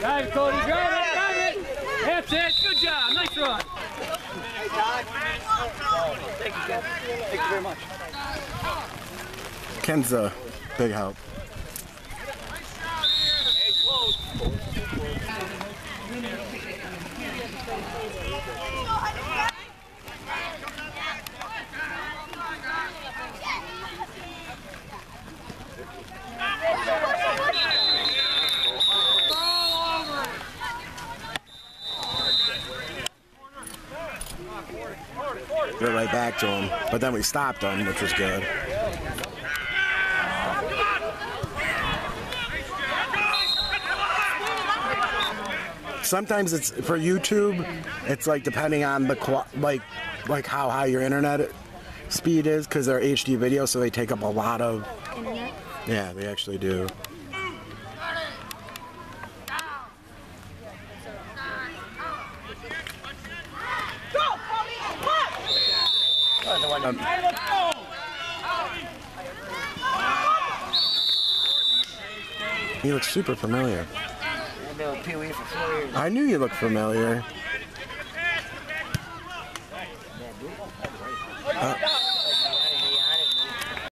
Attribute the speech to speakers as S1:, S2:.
S1: Drive it, Cody. Drive it. Drive it. That's it. Good job. Nice run.
S2: Thank you, Ken. Thank you very much.
S3: Ken's a big help. Went right back to him, but then we stopped him, which was good. Sometimes it's for YouTube. It's like depending on the like like how high your internet speed is because they're HD video, so they take up a lot of. Yeah, they actually do. Um, he looks super familiar.
S2: I've been with Pee Wee for four years.
S3: I knew you looked familiar.